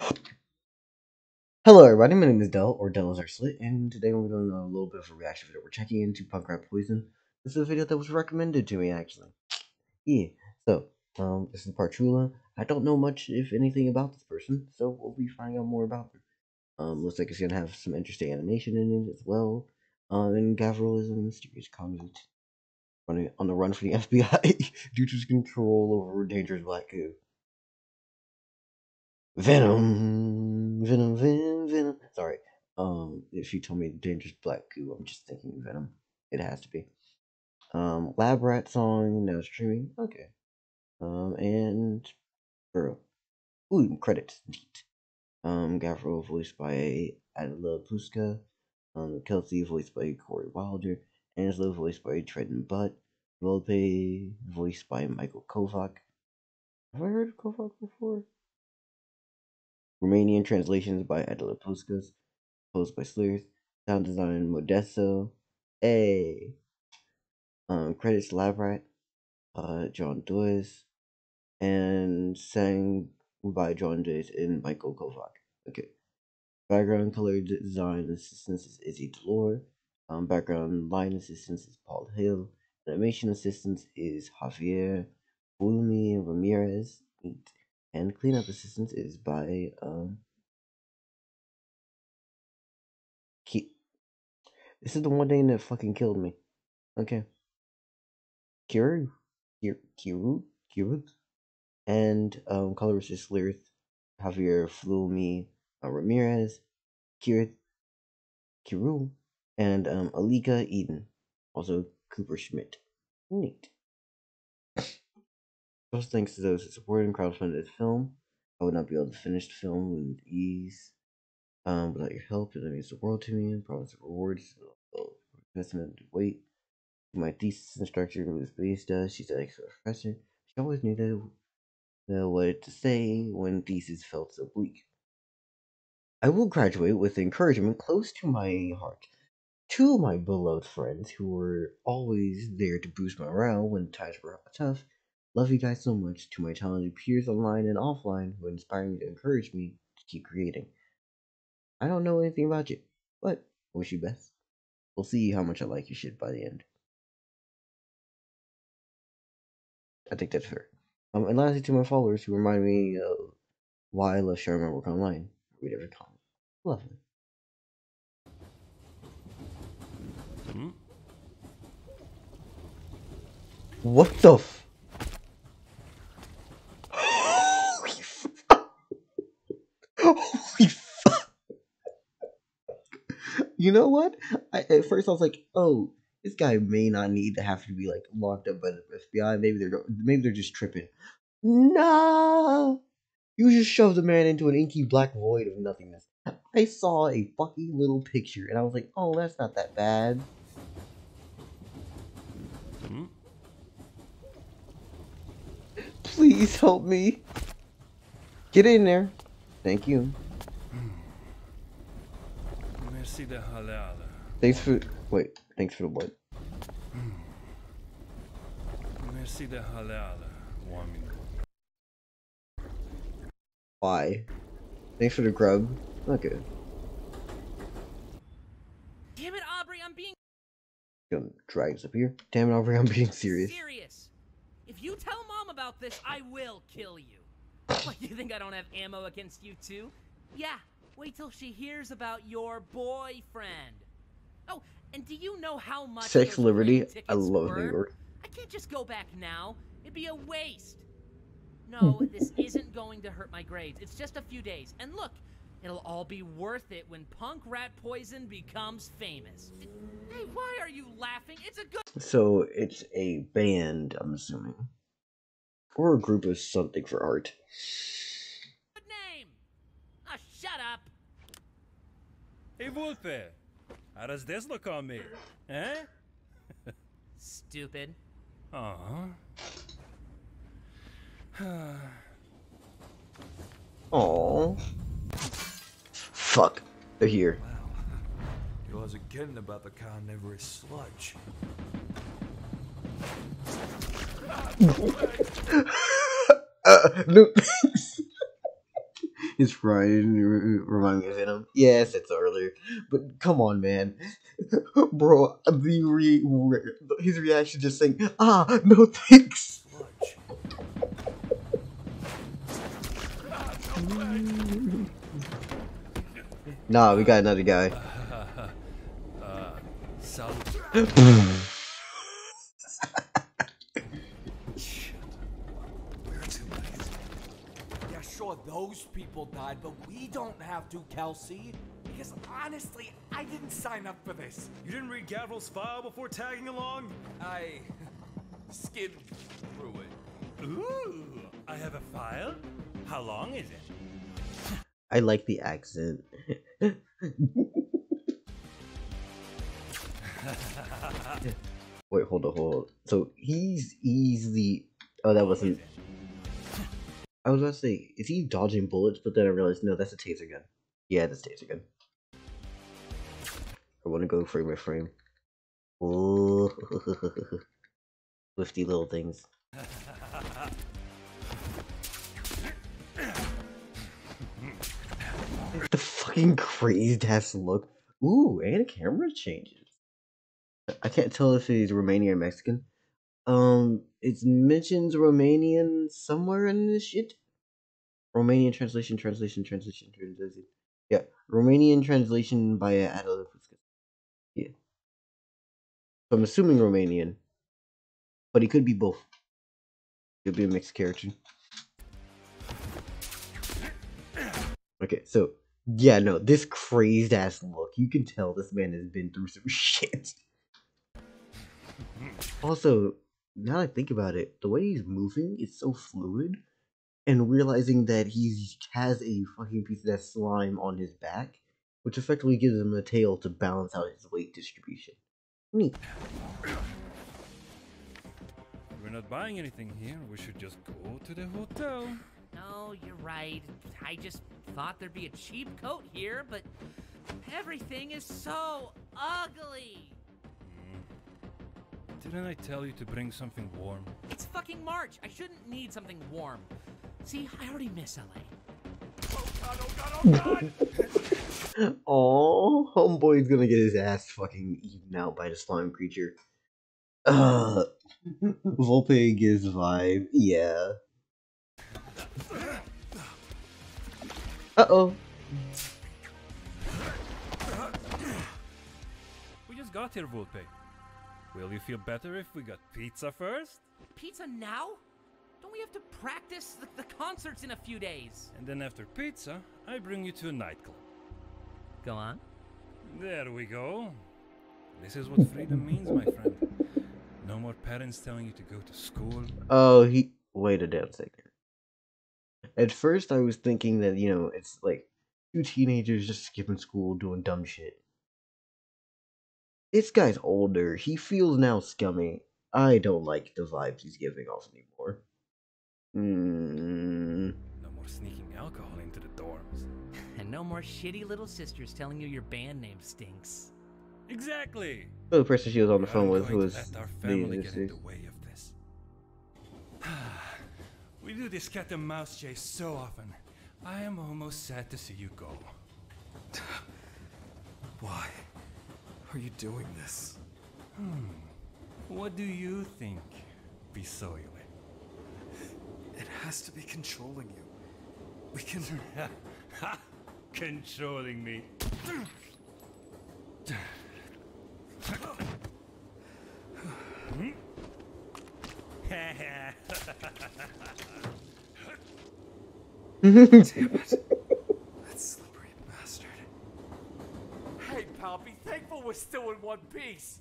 Hello everybody, my name is Dell, or Dellizar Slit, and today we're doing a little bit of a reaction video. We're checking into Punk Rat Poison. This is a video that was recommended to me, actually. Yeah, so, um, this is Partulla. I don't know much, if anything, about this person, so we'll be finding out more about her. Um, looks like it's gonna have some interesting animation in it as well. Um, and Gavril is a mysterious convict running on the run for the FBI due to his control over dangerous black goo. Venom, Venom, Venom, Venom. Sorry. Um, if you told me dangerous black goo, I'm just thinking Venom. It has to be. Um, Lab Rat song now streaming. Okay. Um, and girl. Ooh, credits. Neat. Um, Gavril voiced by Attila Puska. Um, Kelcy voiced by Corey Wilder. Angelo voiced by Trenton Butt. Vulpe voiced by Michael Kovach. Have I heard of Kovach before? Romanian translations by Attila Puskas. Posed by Slirth. Sound design Modesto. A. Um, credits Labrat. Uh, John Daues. And sang by John Daues and Michael Kovach. Okay. Background color design assistance is Izzy Delore. Um, background line assistance is Paul Hill. Animation assistance is Javier Fulmi Ramirez. And cleanup assistance is by um Ki- This is the one thing that fucking killed me. Okay. Kiru? Kiru? Kiru? Kiru? And um colorist is Lirith, Javier Fulmi uh, Ramirez, Kirit, Kiru, and um Aleka Eden. Also Cooper Schmidt. Neat. Thanks to those who supported and crowdfunded this film. I would not be able to finish the film with ease. Um, without your help, it means the world to me. And promise of rewards, investment, weight. My thesis instructor, Louis Bass does. She's an expert professor. She always knew that, that what to say when thesis felt so bleak. I will graduate with encouragement close to my heart. Two of my beloved friends who were always there to boost my morale when times were tough Love you guys so much to my talented peers online and offline who inspire me to encourage me to keep creating. I don't know anything about you, but I wish you best. We'll see how much I like your shit by the end. I think that's fair. Um, and lastly, to my followers who remind me of why I love sharing my work online. Read every comment. Lovely. Hmm? What the f- Holy fuck. You know what? I, at first I was like, oh, this guy may not need to have to be like locked up by the FBI. Maybe they're maybe they're just tripping. Nah. You just shoved the man into an inky black void of nothingness. I saw a fucking little picture and I was like, oh, that's not that bad. Please help me. Get in there. Thank you. Merci de Thanks for wait. Thanks for the what? Merci de Why? Thanks for the grub. Okay. Damn it, Aubrey, I'm being. Gonna drag us up here. Damn it, Aubrey, I'm being serious. Serious. If you tell mom about this, I will kill you. What, you think I don't have ammo against you too? Yeah, wait till she hears about your boyfriend. Oh, and do you know how much Sex Liberty? I love were? New York. I can't just go back now. It'd be a waste. No, this isn't going to hurt my grades. It's just a few days. And look, it'll all be worth it when Punk Rat Poison becomes famous. Hey, why are you laughing? It's a good So it's a band, I'm assuming. Or a group of something for art. Good name. Ah, shut up. Hey, Wolfe. How does this look on me? Eh? Stupid. Uh-huh. Aww. Fuck. They're here. Wow. You wasn't kidding about the carnivorous sludge uh, Luke. pride re- remind me of Venom. Yeah, I said so earlier, but come on, man, bro. The re- re- his reaction just saying, "Ah, no thanks." Nah, we got another guy. Kelcy. Because honestly, I didn't sign up for this. You didn't read Gavril's file before tagging along? I skimmed through it. Ooh, I have a file? How long is it? I like the accent. Wait, hold on, hold on. So he's easily. Oh, that wasn't. I was about to say, is he dodging bullets? But then I realized, no, that's a taser gun. Yeah, a taser gun. I want to go frame by frame. Ooh. Swifty little things. the fucking crazed ass look. Ooh, and camera changes. I can't tell if he's Romanian or Mexican. Um, it mentions Romanian somewhere in this shit. Romanian translation, translation, translation, translation. Yeah, Romanian translation by Adolf. Yeah. So I'm assuming Romanian, but he could be both. Could be a mixed character. Okay, so yeah, no, this crazed ass look. You can tell this man has been through some shit. Also, now that I think about it, the way he's moving is so fluid, and realizing that he has a fucking piece of that slime on his back, which effectively gives him a tail to balance out his weight distribution. Neat. We're not buying anything here. We should just go to the hotel. No, you're right. I just thought there'd be a cheap coat here, but everything is so ugly. Hmm. Didn't I tell you to bring something warm? It's fucking March. I shouldn't need something warm. See, I already miss LA. Oh, homeboy's gonna get his ass fucking eaten out by the slime creature. Uh, Vulpe gives vibe, yeah. Uh oh. We just got here, Vulpe. Will you feel better if we got pizza first? Pizza now? Don't we have to practice the, the concerts in a few days? And then after pizza, I bring you to a nightclub. Go on. There we go. This is what freedom means, my friend. No more parents telling you to go to school. Oh, he. Wait a damn second. At first, I was thinking that, you know, it's like two teenagers just skipping school doing dumb shit. This guy's older. He feels now scummy. I don't like the vibes he's giving off anymore. Mm. No more sneaking alcohol into the dorms. And no more shitty little sisters telling you your band name stinks. Exactly. So the person she was on the phone with going was let our the family get in the way of this. we do this cat and mouse chase so often. I am almost sad to see you go. Why are you doing this? Hmm. What do you think, Bisoyle? It has to be controlling you. We can. Controlling me. Damn it. That slippery bastard. Hey, pal, be thankful we're still in one piece.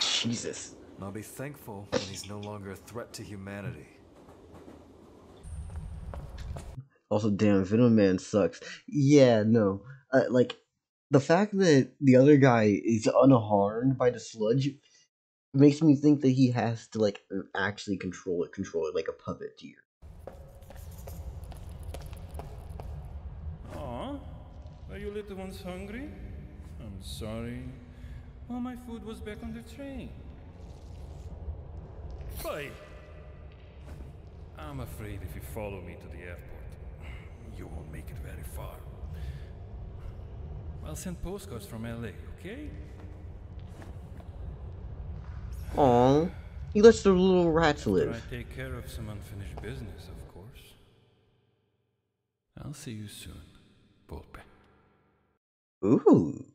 Jesus. I'll be thankful when he's no longer a threat to humanity. Also, damn, Venom Man sucks. Yeah, no. Uh, like, the fact that the other guy is unharmed by the sludge makes me think that he has to, like, actually control it, control it like a puppeteer. Aw, are you little ones hungry? I'm sorry. All my food was back on the train. Boy! I'm afraid if you follow me to the airport, you won't make it very far. I'll send postcards from LA, okay? Aw, he lets the little rats live. I take care of some unfinished business, of course. I'll see you soon, Vulpe. Ooh.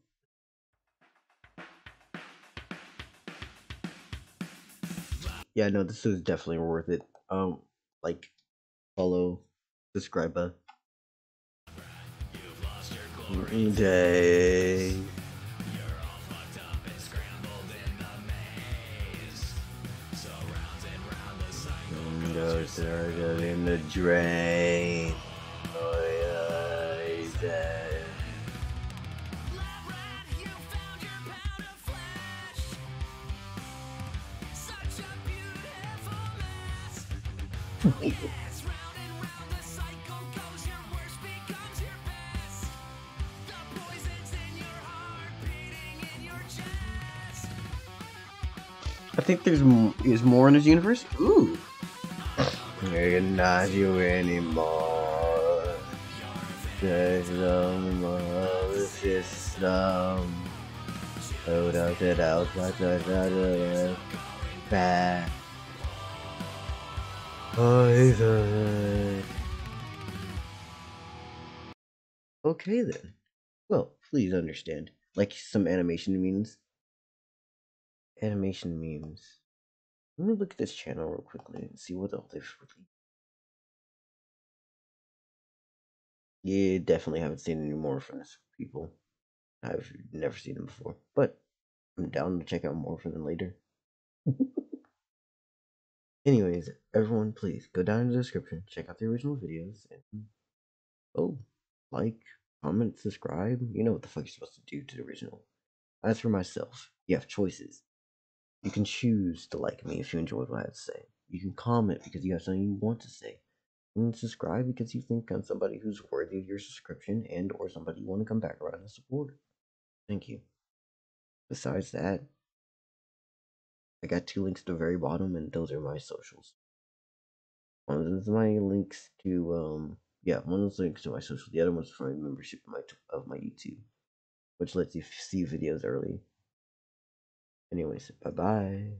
Yeah, no, this is definitely worth it. Um, like, follow, subscribe. uh, Day. Goes in the drain. Oh, yeah, I think there's is more in this universe. Ooh. Recognize you anymore. There's no more system. It out, back. Poison. Okay then. Well, please understand. Like some animation memes. Animation memes. Let me look at this channel real quickly and see what else they've. Yeah, definitely haven't seen any more from this people. I've never seen them before, but I'm down to check out more from them later. Anyways, everyone, please go down in the description, check out the original videos, and oh, like, comment, subscribe. You know what the fuck you're supposed to do to the original. As for myself, you have choices. You can choose to like me if you enjoyed what I had to say. You can comment because you have something you want to say. And subscribe because you think I'm somebody who's worthy of your subscription and or somebody you want to come back around and support. Thank you. Besides that, I got two links at the very bottom and those are my socials. One of is my links to um yeah, one of those links to my social. The other one's for my membership of my of my YouTube, which lets you see videos early. Anyways, bye bye.